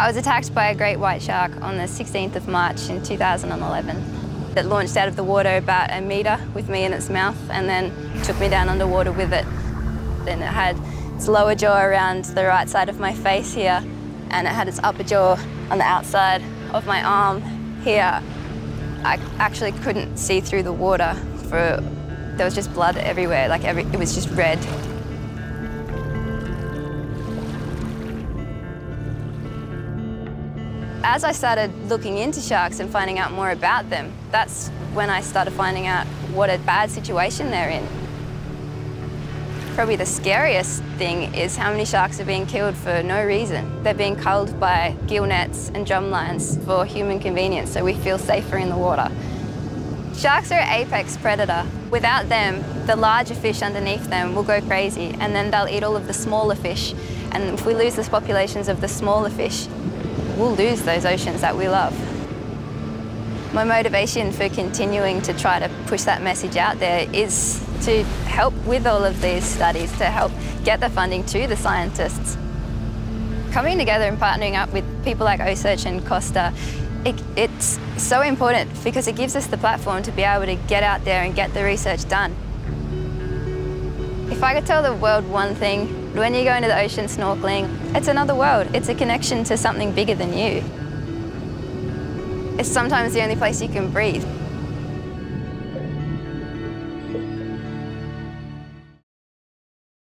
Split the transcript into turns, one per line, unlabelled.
I was attacked by a great white shark on the 16th of March in 2011. It launched out of the water about a metre with me in its mouth and then took me down underwater with it. Then it had its lower jaw around the right side of my face here and it had its upper jaw on the outside of my arm here. I actually couldn't see through the water for there was just blood everywhere, like every, it was just red. As I started looking into sharks and finding out more about them, that's when I started finding out what a bad situation they're in. Probably the scariest thing is how many sharks are being killed for no reason. They're being culled by gill nets and drum lines for human convenience so we feel safer in the water. Sharks are an apex predator. Without them, the larger fish underneath them will go crazy and then they'll eat all of the smaller fish. And if we lose the populations of the smaller fish, we'll lose those oceans that we love. My motivation for continuing to try to push that message out there is to help with all of these studies, to help get the funding to the scientists. Coming together and partnering up with people like OCEARCH and Costa, it, it's so important because it gives us the platform to be able to get out there and get the research done. If I could tell the world one thing, when you go into the ocean snorkeling, it's another world. It's a connection to something bigger than you. It's sometimes the only place you can breathe.